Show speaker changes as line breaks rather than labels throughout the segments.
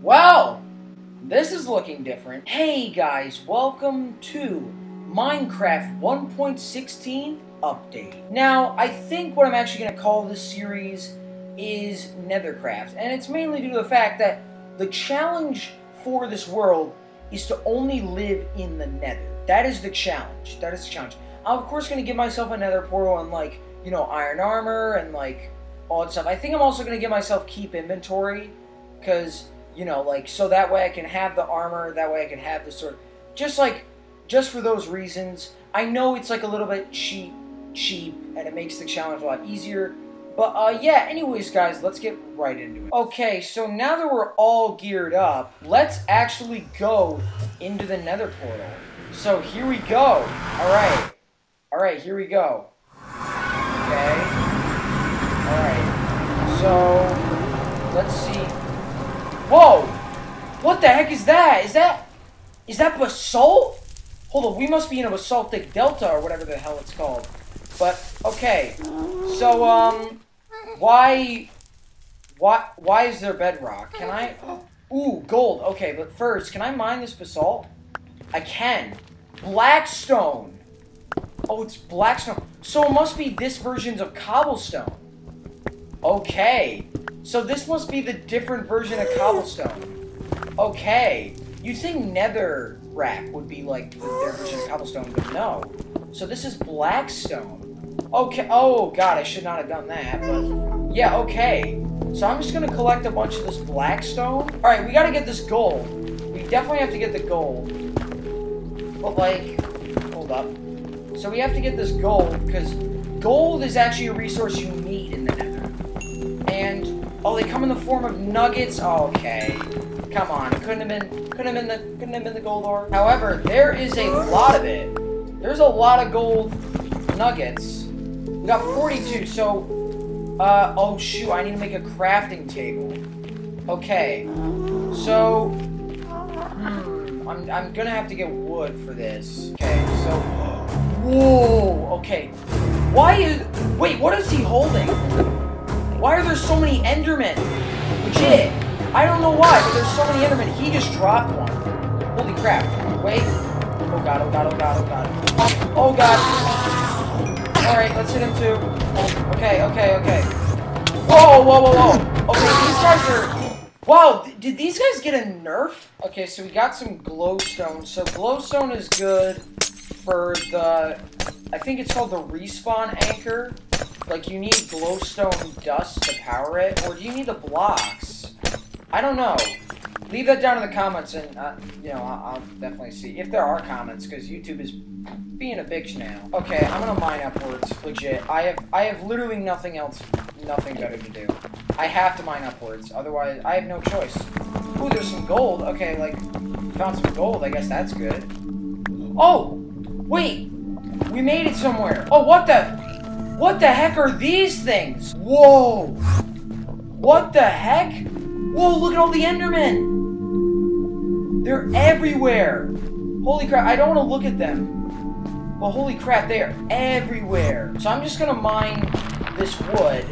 Well, this is looking different. Hey guys, welcome to Minecraft 1.16 update. Now, I think what I'm actually going to call this series is Nethercraft, and it's mainly due to the fact that the challenge for this world is to only live in the nether. That is the challenge. That is the challenge. I'm of course going to give myself a nether portal and like, you know, iron armor and like all that stuff. I think I'm also going to give myself keep inventory because you know, like so that way I can have the armor, that way I can have the sword. Just like, just for those reasons. I know it's like a little bit cheap, cheap, and it makes the challenge a lot easier. But uh, yeah, anyways, guys, let's get right into it. Okay, so now that we're all geared up, let's actually go into the nether portal. So here we go. All right. All right, here we go. Okay. All right. So, let's see. What the heck is that? Is that... Is that basalt? Hold on, we must be in a basaltic delta or whatever the hell it's called. But, okay. So, um... Why... Why, why is there bedrock? Can I... Ooh, gold. Okay, but first, can I mine this basalt? I can. Blackstone. Oh, it's blackstone. So it must be this version's of cobblestone. Okay. So this must be the different version of cobblestone. Okay. You'd think nether rack would be like the, their version of cobblestone, but no. So this is blackstone. Okay. Oh, God, I should not have done that, but... Yeah, okay. So I'm just gonna collect a bunch of this blackstone. Alright, we gotta get this gold. We definitely have to get the gold. But, like... Hold up. So we have to get this gold, because gold is actually a resource you need in the nether. And Oh, they come in the form of nuggets? Okay. Come on. Couldn't have been couldn't have been the couldn't have been the gold ore. However, there is a lot of it. There's a lot of gold nuggets. We got 42, so uh oh shoot, I need to make a crafting table. Okay. So hmm, I'm I'm gonna have to get wood for this. Okay, so Whoa, okay. Why is wait, what is he holding? Why are there so many Endermen? Legit. I don't know why, but there's so many Endermen. He just dropped one. Holy crap. Wait. Oh god, oh god, oh god, oh god. Oh god. Alright, let's hit him too. Okay, okay, okay. Whoa, whoa, whoa, whoa. Okay, these guys are... Wow, did these guys get a nerf? Okay, so we got some glowstone. So glowstone is good for the... I think it's called the respawn anchor. Like, you need glowstone dust to power it, or do you need the blocks? I don't know. Leave that down in the comments, and, uh, you know, I'll, I'll, definitely see. If there are comments, because YouTube is being a bitch now. Okay, I'm gonna mine upwards, legit. I have, I have literally nothing else, nothing better to do. I have to mine upwards, otherwise, I have no choice. Ooh, there's some gold. Okay, like, found some gold, I guess that's good. Oh! Wait! We made it somewhere. Oh, what the? What the heck are these things? Whoa! What the heck? Whoa, look at all the Endermen! They're everywhere! Holy crap, I don't want to look at them. But holy crap, they are everywhere. So I'm just gonna mine this wood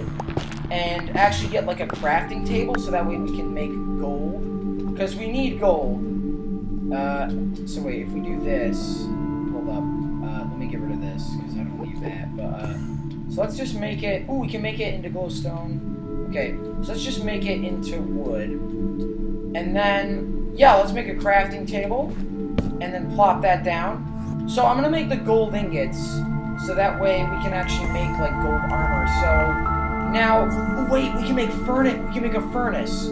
and actually get like a crafting table so that way we can make gold. Because we need gold. Uh, so wait, if we do this, hold up, uh, let me get rid of this because I don't need that, but uh, so let's just make it... Oh, we can make it into glowstone. Okay, so let's just make it into wood. And then, yeah, let's make a crafting table. And then plop that down. So I'm going to make the gold ingots. So that way we can actually make, like, gold armor. So now, wait, we can make furnace. We can make a furnace.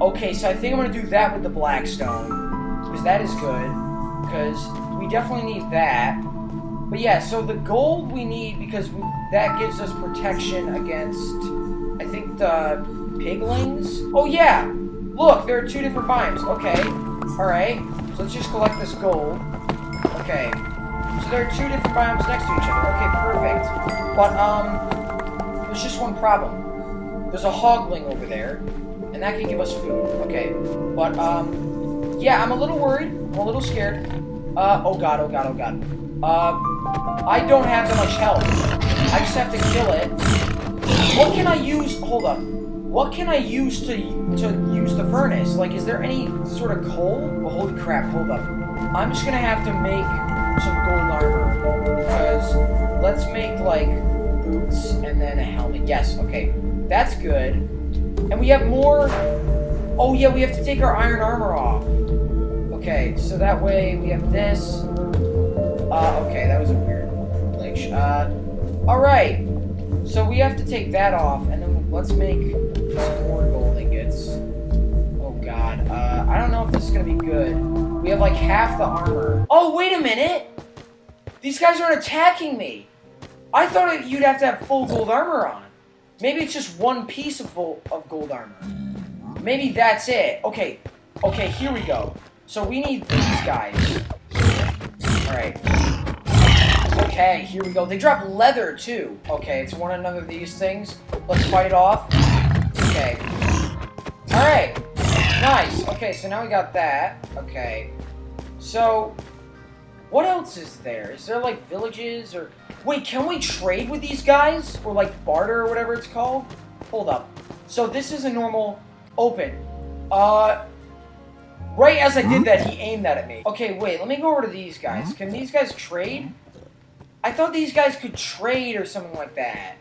Okay, so I think I'm going to do that with the blackstone. Because that is good. Because we definitely need that. But yeah, so the gold we need because we, that gives us protection against, I think, the piglins. Oh yeah! Look, there are two different biomes. Okay. Alright. So let's just collect this gold. Okay. So there are two different biomes next to each other. Okay, perfect. But, um, there's just one problem. There's a hoglin over there, and that can give us food. Okay. But, um, yeah, I'm a little worried. I'm a little scared. Uh, oh god, oh god, oh god. Uh, I don't have that much health. I just have to kill it. What can I use? Hold up. what can I use to to use the furnace? Like, is there any sort of coal? Well, holy crap, hold up. I'm just gonna have to make some gold armor. Because let's make, like, boots and then a helmet. Yes, okay. That's good. And we have more... Oh, yeah, we have to take our iron armor off. Okay, so that way we have this. Uh, okay, that was a weird glitch. Uh, alright. So we have to take that off, and then let's make more gold ingots. Oh god, uh, I don't know if this is gonna be good. We have like half the armor. Oh, wait a minute! These guys aren't attacking me! I thought you'd have to have full gold armor on. Maybe it's just one piece of, of gold armor. Maybe that's it. Okay, okay, here we go. So we need these guys. Alright. Okay, here we go. They drop leather, too. Okay, it's one another of these things. Let's fight it off. Okay. Alright. Nice. Okay, so now we got that. Okay. So, what else is there? Is there, like, villages or... Wait, can we trade with these guys? Or, like, barter or whatever it's called? Hold up. So, this is a normal open. Uh... Right as I did that, he aimed that at me. Okay, wait, let me go over to these guys. Can these guys trade? I thought these guys could trade or something like that.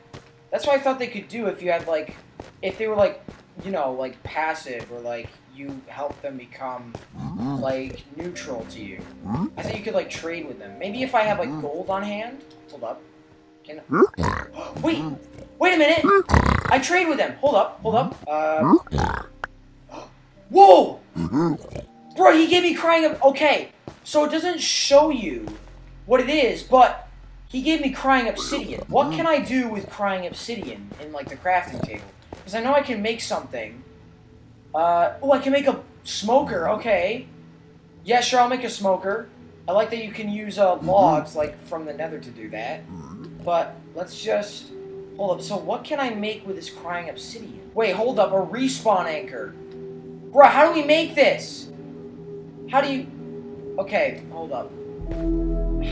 That's what I thought they could do if you had, like, if they were, like, you know, like, passive or, like, you help them become, like, neutral to you. I thought you could, like, trade with them. Maybe if I have, like, gold on hand? Hold up. Can Wait! Wait a minute! I trade with them! Hold up, hold up. Uh... Whoa! Bro, he gave me crying. Okay, so it doesn't show you what it is, but he gave me crying obsidian. What can I do with crying obsidian in, like, the crafting table? Because I know I can make something. Uh, oh, I can make a smoker, okay. Yeah, sure, I'll make a smoker. I like that you can use, uh, logs, like, from the nether to do that. But, let's just... Hold up, so what can I make with this crying obsidian? Wait, hold up, a respawn anchor. Bro, how do we make this? How do you... Okay, hold up.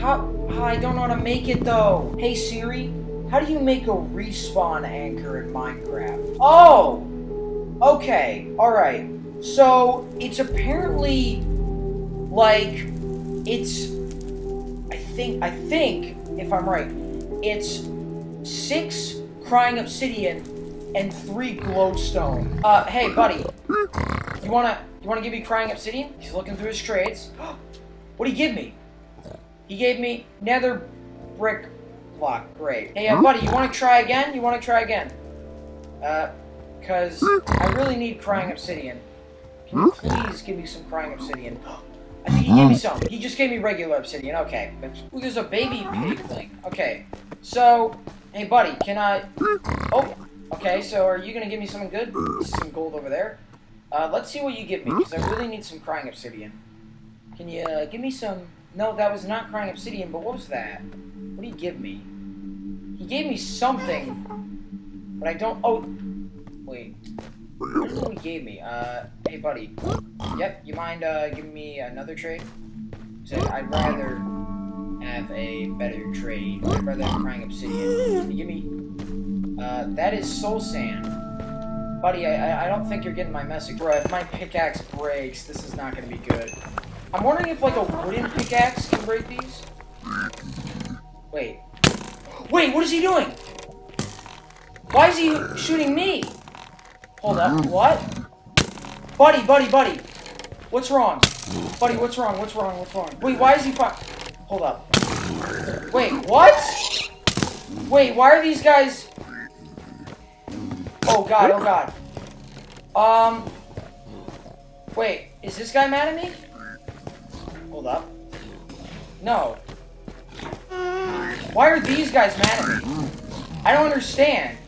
How... I don't know how to make it, though. Hey, Siri, how do you make a respawn anchor in Minecraft? Oh! Okay, alright. So, it's apparently... Like... It's... I think... I think, if I'm right, it's six crying obsidian and three glowstone. Uh, hey, buddy. You wanna... You wanna give me crying obsidian? He's looking through his trades. what did he give me? He gave me nether brick block. Great. Hey, uh, buddy, you want to try again? You want to try again? Uh, because I really need crying obsidian. Can you please give me some crying obsidian? I think he gave me some. He just gave me regular obsidian. Okay. Ooh, there's a baby pig thing. Okay. So, hey, buddy, can I... Oh, okay, so are you going to give me something good? Some gold over there. Uh, let's see what you give me, because I really need some crying obsidian. Can you uh, give me some... No, that was not crying obsidian, but what was that? What did he give me? He gave me something, but I don't... Oh, wait. What is he gave me? Uh, hey, buddy. Yep, you mind uh, giving me another trade? I'd rather have a better trade. I'd rather have crying obsidian. You give me... Uh, that is soul sand. Buddy, I, I don't think you're getting my message. Bro, if my pickaxe breaks, this is not gonna be good. I'm wondering if, like, a wooden pickaxe can break these? Wait. Wait, what is he doing? Why is he shooting me? Hold up, what? Buddy, buddy, buddy. What's wrong? Buddy, what's wrong? What's wrong? What's wrong? Wait, why is he fi- Hold up. Wait, what? Wait, why are these guys... Oh god, oh god. Um... Wait, is this guy mad at me? Hold up. No. Why are these guys mad at me? I don't understand.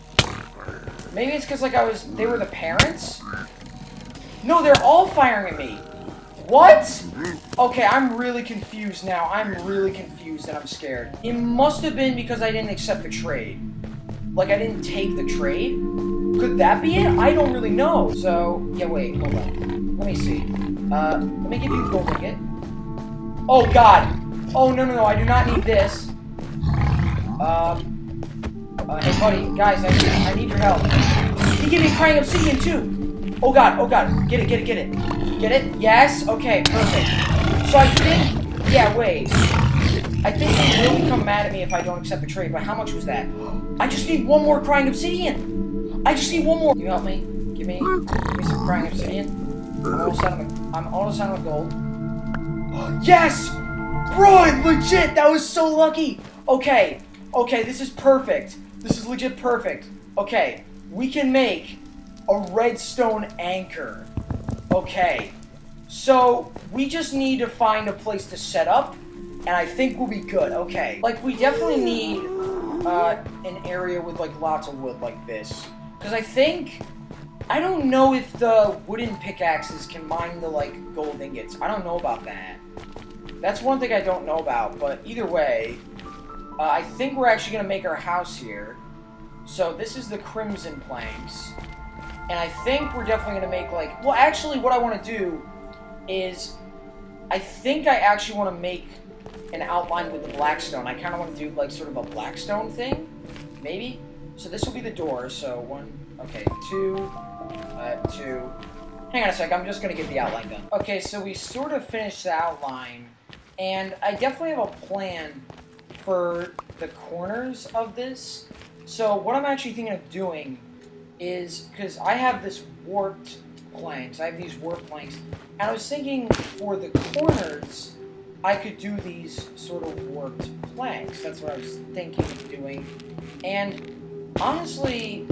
Maybe it's because, like, I was... They were the parents? No, they're all firing at me. What? Okay, I'm really confused now. I'm really confused and I'm scared. It must have been because I didn't accept the trade. Like, I didn't take the trade? Could that be it? I don't really know. So, yeah, wait, hold on. Let me see. Uh, let me give you a gold ticket. Oh, God. Oh, no, no, no, I do not need this. Um, uh, hey, buddy, guys, I need, I need your help. He gave me crying obsidian too. Oh god, oh god. Get it, get it, get it. Get it? Yes? Okay, perfect. So I think, yeah, wait. I think they will become mad at me if I don't accept the trade, but how much was that? I just need one more crying obsidian. I just need one more. Can you help me? Give me, give me some crying obsidian. I'm almost out of, I'm almost out of gold. Yes! Bro, legit, that was so lucky. Okay, okay, this is perfect. This is legit perfect. Okay, we can make a redstone anchor. Okay, so we just need to find a place to set up, and I think we'll be good. Okay, like we definitely need uh, an area with like lots of wood like this, because I think I don't know if the wooden pickaxes can mine the like gold ingots. I don't know about that. That's one thing I don't know about, but either way, uh, I think we're actually going to make our house here. So this is the crimson planks. And I think we're definitely going to make, like... Well, actually, what I want to do is... I think I actually want to make an outline with the blackstone. I kind of want to do, like, sort of a blackstone thing. Maybe? So this will be the door. So one... Okay, two... Uh, two... Hang on a sec. I'm just to get the outline done. Okay, so we sort of finished the outline. And I definitely have a plan for the corners of this. So what I'm actually thinking of doing is, because I have this warped planks, I have these warped planks, and I was thinking for the corners, I could do these sort of warped planks. That's what I was thinking of doing. And honestly,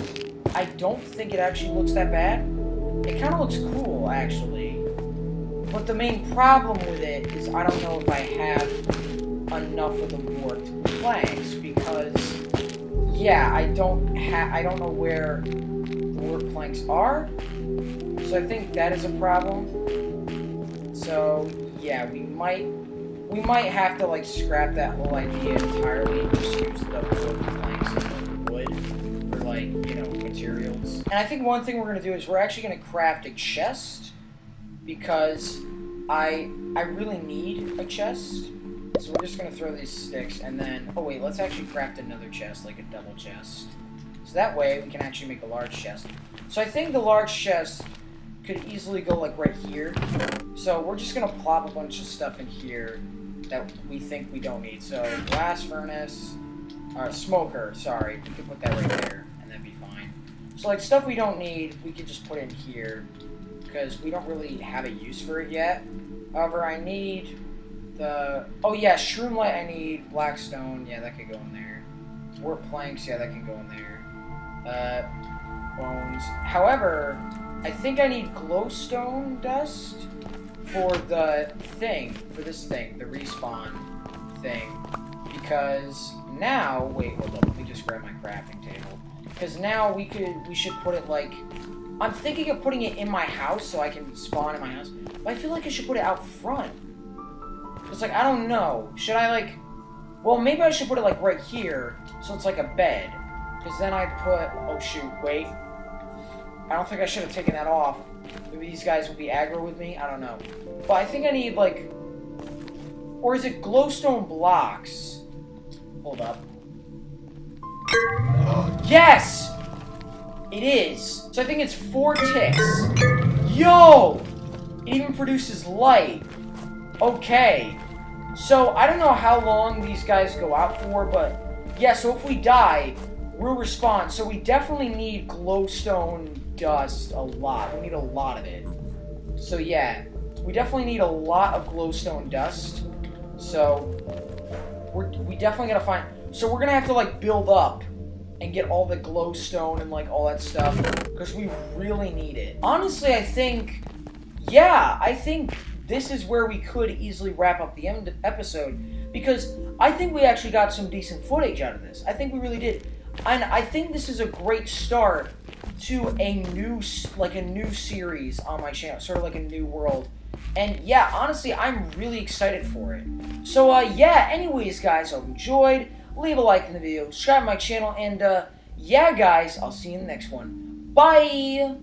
I don't think it actually looks that bad. It kind of looks cool, actually. But the main problem with it is I don't know if I have enough of the warped planks because yeah, I don't have I don't know where the warped planks are. So I think that is a problem. So yeah, we might we might have to like scrap that whole idea entirely and just use the warped like, you know, materials. And I think one thing we're gonna do is we're actually gonna craft a chest because I I really need a chest. So we're just gonna throw these sticks and then oh wait, let's actually craft another chest, like a double chest. So that way we can actually make a large chest. So I think the large chest could easily go like right here. So we're just gonna plop a bunch of stuff in here that we think we don't need. So glass furnace, or smoker, sorry, we could put that right there and that'd be fine. So like stuff we don't need, we could just put in here because we don't really have a use for it yet. However, I need the... Oh, yeah, Shroomlight, I need Blackstone. Yeah, that could go in there. Warp Planks, yeah, that can go in there. Uh, bones. However, I think I need Glowstone Dust for the thing, for this thing, the respawn thing. Because now... Wait, hold up. Just grab my crafting table. Because now we could... We should put it, like I'm thinking of putting it in my house so I can spawn in my house. But I feel like I should put it out front. It's like, I don't know. Should I, like... Well, maybe I should put it, like, right here. So it's like a bed. Because then I put... Oh, shoot. Wait. I don't think I should have taken that off. Maybe these guys will be aggro with me. I don't know. But I think I need, like... Or is it glowstone blocks? Hold up. Yes! It is. So I think it's four ticks. Yo! It even produces light. Okay. So I don't know how long these guys go out for, but yeah, so if we die, we'll respawn. So we definitely need glowstone dust a lot. We need a lot of it. So yeah, we definitely need a lot of glowstone dust. So we're, we definitely gotta find. So we're gonna have to like build up and get all the glowstone and like all that stuff because we really need it. Honestly, I think, yeah, I think this is where we could easily wrap up the end episode because I think we actually got some decent footage out of this. I think we really did. And I think this is a great start to a new, like a new series on my channel, sort of like a new world. And yeah, honestly, I'm really excited for it. So uh, yeah, anyways, guys, I hope you enjoyed leave a like in the video, subscribe my channel, and uh, yeah, guys, I'll see you in the next one. Bye!